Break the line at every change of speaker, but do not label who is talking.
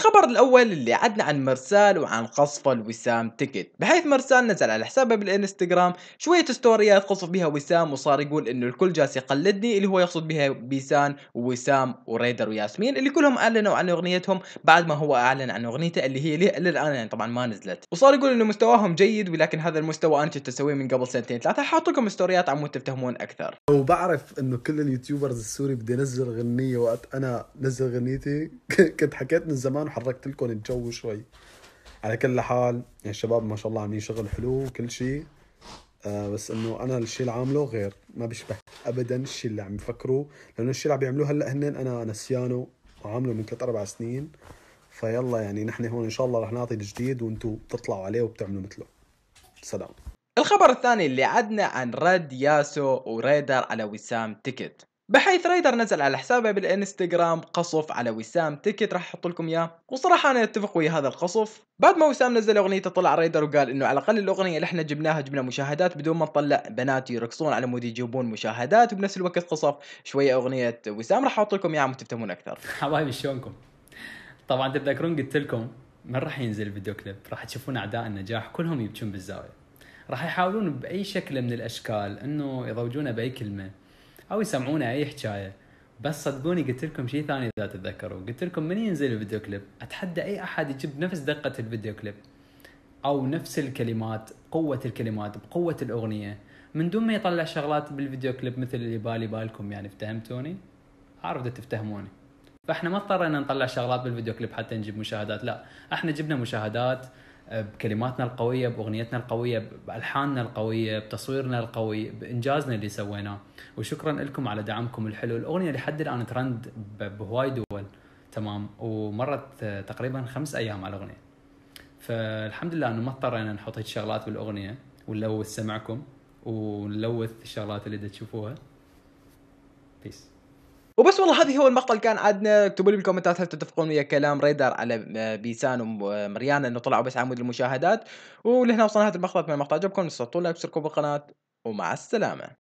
الخبر الأول اللي عدنا عن مرسال وعن قصفه لوسام تكت بحيث مرسال نزل على حسابه بالإنستغرام شوية ستوريات قصف بها وسام وصار يقول إنه الكل جالس يقلدني اللي هو يقصد بها بيسان ووسام وريدر وياسمين اللي كلهم أعلنوا عن أغنيتهم بعد ما هو أعلن عن أغنيته اللي هي للآن يعني طبعا ما نزلت. وصار يقول إنه مستواهم جيد ولكن هذا المستوى أنا كنت اسويه من قبل سنتين ثلاثة. حاط لكم ستوريات علمود تفتهمون أكثر.
وبعرف إنه كل ال YouTubers السوري بدي أنزل غنية وقت أنا نزل غنيتي كنت حكيت من زمان وحركت لكم الجو شوي. على كل حال يعني الشباب ما شاء الله عاملين شغل حلو وكل شيء آه بس إنه أنا الشيء اللي عامله غير ما بيشبه ابدا الشيء اللي عم يفكروه لأنه الشيء اللي عم يعملوه هلأ هن أنا نسيانه وعامله من ثلاث أربع سنين. فيلا يعني نحن هون إن شاء الله رح نعطي الجديد وأنتم بتطلعوا عليه وبتعملوا مثله. سلام.
الخبر الثاني اللي عدنا عن رد ياسو وريدر على وسام تيكت. بحيث ريدر نزل على حسابه بالإنستغرام قصف على وسام تيكت راح أحط لكم إياه. وصراحة أنا أتفق ويا هذا القصف. بعد ما وسام نزل اغنيته طلع ريدر وقال إنه على الأقل الأغنية اللي إحنا جبناها جبنا مشاهدات بدون ما نطلع بنات يرقصون على مود يجيبون مشاهدات وبنفس الوقت قصف شوية أغنية وسام. راح أحط لكم إياها وتفهمون أكثر.
حبايبي شلونكم؟ طبعا تتذكرون قلت لكم من راح ينزل الفيديو كليب؟ راح تشوفون أعداء النجاح كلهم يبكون بالزاوية. راح يحاولون بأي شكل من الأشكال إنه يروجونه بأي كلمة. أو يسمعونه أي حكاية. بس صدقوني قلت لكم شيء ثاني إذا تتذكروا. قلت لكم من ينزل الفيديو كليب؟ أتحدى أي أحد يجيب نفس دقة الفيديو كليب؟ أو نفس الكلمات قوة الكلمات بقوة الأغنية. من دون ما يطلع شغلات بالفيديو كليب مثل اللي بالي بالكم يعني فهمتوني عارف تفتهموني. فإحنا ما اضطرينا نطلع شغلات بالفيديو كليب حتى نجيب مشاهدات لا. إحنا جبنا مشاهدات بكلماتنا القوية بأغنيتنا القوية بألحاننا القوية بتصويرنا القوي بإنجازنا اللي سويناه. وشكرا لكم على دعمكم الحلو. الأغنية لحد الآن ترند بهواي دول تمام ومرت تقريبا خمس أيام على الأغنية. فالحمد لله إنه ما اضطرينا نحط هيك شغلات بالأغنية ونلوث سمعكم ونلوث الشغلات اللي تشوفوها. peace
وبس والله هذه هو المقطع اللي كان عندنا اكتبوا لي بال comments ات هل تتفقون ويا كلام ريدر على آه، بيسان ومريانا إنه طلعوا بس على مود المشاهدات. ولهنا وصلنا هذا المقطع. من المقطع عجبكم لا اشتركوا بالقناة. ومع السلامة.